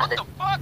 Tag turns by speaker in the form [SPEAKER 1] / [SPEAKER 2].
[SPEAKER 1] What the fuck?